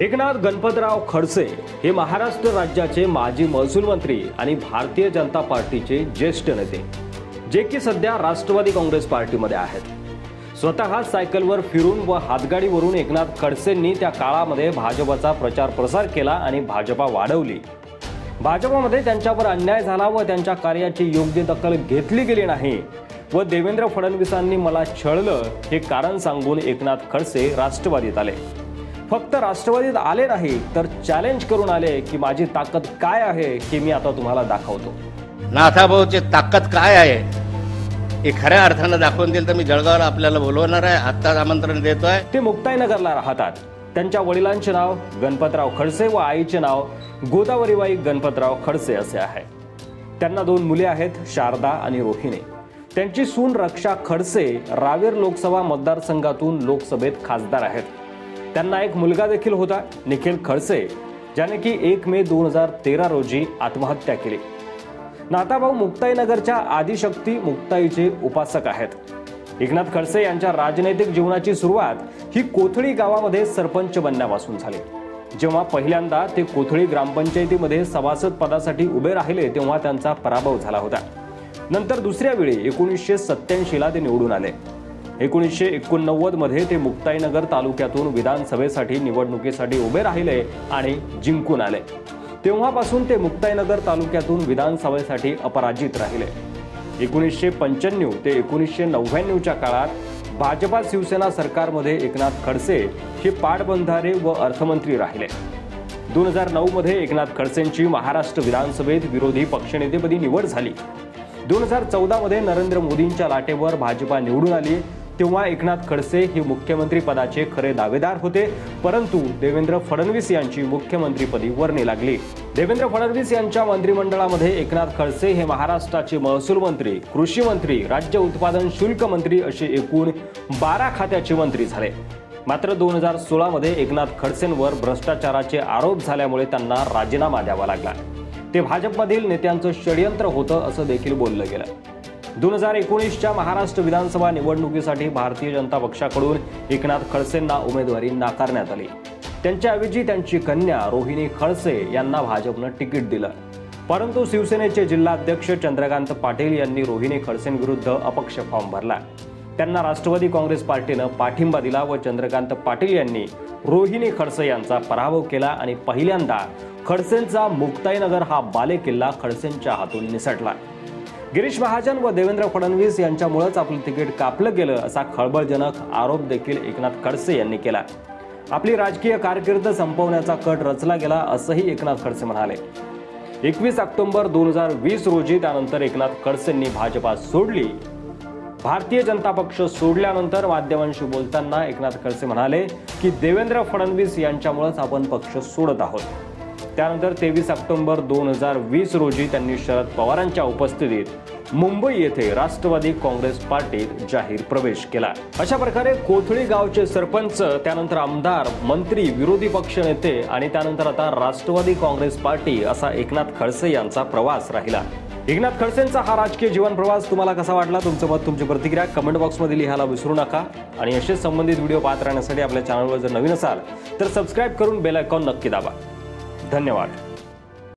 एकनाथ गणपतराव खडसे हे महाराष्ट्र राज्याचे माजी महसूल मंत्री आणि भारतीय जनता पार्टीचे ज्येष्ठ नेते जे की सध्या राष्ट्रवादी काँग्रेस पार्टीमध्ये आहेत. स्वतः सायकलवर फिरून व हातगाडीवरून एकनाथ खडसेंनी त्या काळामध्ये भाजपचा प्रचार प्रसार केला आणि भाजपा वाढवली. भाजपामध्ये त्यांच्यावर अन्याय झाला व त्यांच्या कार्याची योग्य दखल घेतली गेली नाही व देवेंद्र फडणवीसांनी मला छळलं हे कारण सांगून एकनाथ खडसे राष्ट्रवादीत आले. फक्त राष्ट्रवादीत आले नाही तर चॅलेंज करून आले की माझी ताकद काय आहे हे मी आता तुम्हाला दाखवतो. नाथाभाऊची ताकद काय आहे हे खऱ्या अर्थानं दाखवून दिलं तर मी जळगावला आपल्याला बोलवणार आहे. आत्ताच आमंत्रण देतोय. ते मुक्ताईनगरला राहतात. त्यांच्या वडिलांचे नाव गणपतराव खडसे व आईचे नाव गोदावरीबाई गणपतराव खडसे असे आहे. त्यांना दोन मुले आहेत शारदा आणि रोहिणी. त्यांची सून रक्षा खडसे रावेर लोकसभा मतदारसंघातून लोकसभेत खासदार आहेत. त्यांना एक मुलगा देखील होता निखिल खडसे ज्याने की एक मे दोन हजार तेरा रोजी आत्महत्या केली. नाताभाऊ मुक्ताईनगरच्या आदिशक्ती मुक्ताईचे उपासक आहेत. एकनाथ खडसे यांच्या राजनैतिक जीवनाची सुरुवात ही कोथळी गावामध्ये सरपंच बनण्यापासून झाली. जेव्हा पहिल्यांदा ते कोथळी ग्रामपंचायतीमध्ये सभासद पदासाठी उभे राहिले तेव्हा त्यांचा पराभव झाला होता. नंतर दुसऱ्या वेळी एकोणीसशे सत्याऐंशीला ते निवडून आले. एकोणीसशे एकोणनव्वदमध्ये ते मुक्ताईनगर तालुक्यातून विधानसभेसाठी निवडणुकीसाठी उभे राहिले आणि जिंकून आले. तेव्हापासून ते मुक्ताईनगर तालुक्यातून विधानसभेसाठी अपराजित राहिले. एकोणीसशे पंच्याण्णव ते एकोणीसशे नव्याण्णवच्या काळात भाजपा शिवसेना सरकारमध्ये एकनाथ खडसे हे पाटबंधारे व अर्थमंत्री राहिले. दोन हजार नऊमध्ये एकनाथ खडसेंची महाराष्ट्र विधानसभेत विरोधी पक्षनेतेपदी निवड झाली. दोन हजार चौदामध्ये नरेंद्र मोदींच्या लाटेवर भाजपा निवडून आली. तेव्हा एकनाथ खडसे हे मुख्यमंत्री पदाचे खरे दावेदार होते परंतु देवेंद्र फडणवीस यांची मुख्यमंत्रीपदी वर्णी लागली. देवेंद्र फडणवीस यांच्या मंत्रिमंडळामध्ये एकनाथ खडसे हे महाराष्ट्राचे महसूल मंत्री कृषी मंत्री राज्य उत्पादन शुल्क मंत्री असे एकूण बारा खात्याचे मंत्री झाले. मात्र दोन हजार सोळामध्ये एकनाथ खडसेंवर भ्रष्टाचाराचे आरोप झाल्यामुळे त्यांना राजीनामा द्यावा लागला. ते भाजपमधील नेत्यांचं षडयंत्र होतं असं देखील बोललं गेलं. दोन हजार एकोणीसच्या महाराष्ट्र विधानसभा निवडणुकीसाठी भारतीय जनता पक्षाकडून एकनाथ खडसेंना उमेदवारी नाकारण्यात आली. त्यांच्याऐवजी त्यांची कन्या रोहिणी खडसे यांना भाजपनं तिकीट दिलं. परंतु शिवसेनेचे जिल्हाध्यक्ष चंद्रकांत पाटील यांनी रोहिणी खडसेंविरुद्ध अपक्ष फॉर्म भरला. त्यांना राष्ट्रवादी काँग्रेस पार्टीनं पाठिंबा दिला व चंद्रकांत पाटील यांनी रोहिणी खडसे यांचा पराभव केला आणि पहिल्यांदा खडसेंचा मुक्ताईनगर हा बालेकिल्ला खडसेंच्या हातून निसटला. गिरीश महाजन व देवेंद्र फडणवीस यांच्यामुळेच आपलं तिकीट कापलं गेलं असा खळबळजनक आरोप देखील एकनाथ खडसे यांनी केला. आपली राजकीय कारकीर्द संपवण्याचा कट रचला गेला असंही एकनाथ खडसे म्हणाले. एकवीस ऑक्टोबर दोन हजार वीस रोजी त्यानंतर एकनाथ खडसेंनी भाजपा सोडली. भारतीय जनता पक्ष सोडल्यानंतर माध्यमांशी बोलताना एकनाथ खडसे म्हणाले की देवेंद्र फडणवीस यांच्यामुळेच आपण पक्ष सोडत आहोत. त्यानंतर तेवीस ऑक्टोबर दोन हजार वीस रोजी त्यांनी शरद पवारांच्या उपस्थितीत मुंबई येथे राष्ट्रवादी काँग्रेस पार्टीत जाहीर प्रवेश केला. अशा प्रकारे कोथळी गावचे सरपंच त्यानंतर आमदार मंत्री विरोधी पक्ष नेते आणि त्यानंतर आता राष्ट्रवादी काँग्रेस पार्टी असा एकनाथ खडसे यांचा प्रवास राहिला. एकनाथ खडसेंचा हा राजकीय जीवन प्रवास तुम्हाला कसा वाटला? तुमचं मत तुमची प्रतिक्रिया कमेंट बॉक्समध्ये लिहायला विसरू नका. आणि असेच संबंधित व्हिडिओ पाहत राहण्यासाठी आपल्या चॅनलवर जर नवीन असाल तर सबस्क्राईब करून बेल आयकॉन नक्की दाबा. धन्यवाद.